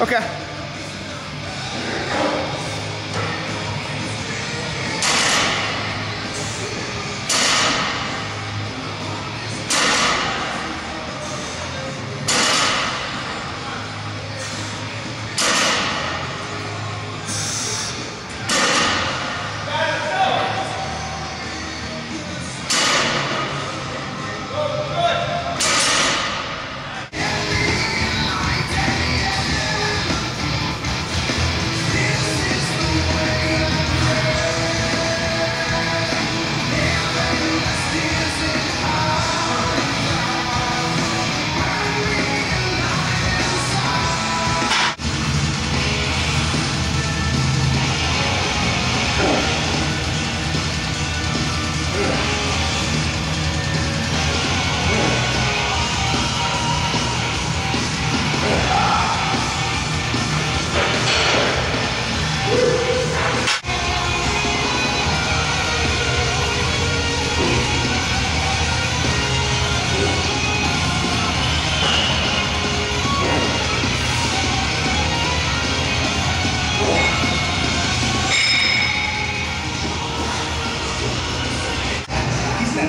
Okay.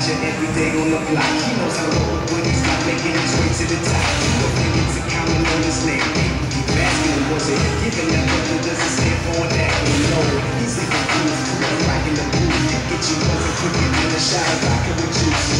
each and every day on the block. He knows how to roll when he's not making his way to the top. Opinions are counting on his name. People keep asking him, was it giving that brother doesn't stand for that?" act? No, he's living through his rocking the booth. Get you once and quick and a shot of vodka with juice.